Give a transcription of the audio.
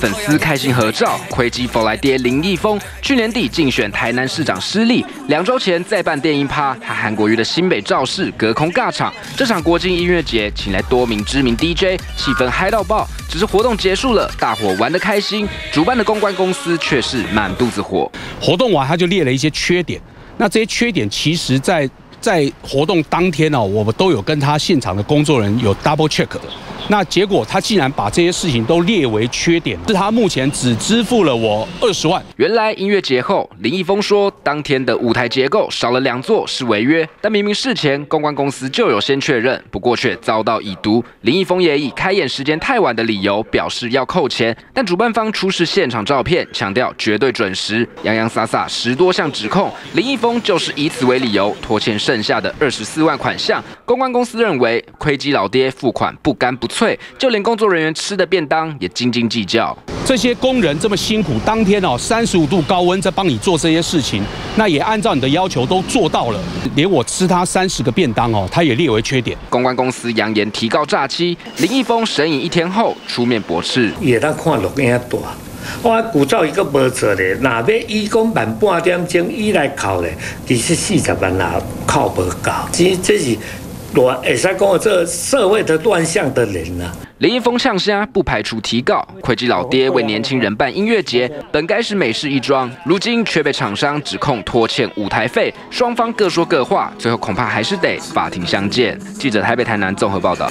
粉丝开心合照，亏机否来爹林毅峰。去年底竞选台南市长失利，两周前再办电音趴，和韩国瑜的新北造势隔空尬场。这场国庆音乐节请来多名知名 DJ，气氛嗨到爆。只是活动结束了，大伙玩得开心，主办的公关公司却是满肚子火。活动完他就列了一些缺点，那这些缺点其实在在活动当天呢，我们都有跟他现场的工作人员有 double check 的。那结果他竟然把这些事情都列为缺点，是他目前只支付了我二十万。原来音乐节后，林毅峰说当天的舞台结构少了两座是违约，但明明事前公关公司就有先确认，不过却遭到已读。林毅峰也以开演时间太晚的理由表示要扣钱，但主办方出示现场照片，强调绝对准时，洋洋洒洒十多项指控，林毅峰就是以此为理由拖欠剩下的二十四万款项。公关公司认为亏基老爹付款不干不。脆，就连工作人员吃的便当也斤斤计较。这些工人这么辛苦，当天哦三十五度高温在帮你做这些事情，那也按照你的要求都做到了。连我吃他三十个便当哦，他也列为缺点。公关公司扬言提告诈欺，林一峰神隐一天后出面驳斥。也当看录影大，我古早一个无错的，那要伊讲办半点钟伊来扣的，其实四十万也扣不够。其实这是。乱，会使讲这社会的乱象的人呐。林一峰呛虾，不排除提告。亏基老爹为年轻人办音乐节，本该是美事一桩，如今却被厂商指控拖欠舞台费，双方各说各话，最后恐怕还是得法庭相见。记者台北台南综合报道。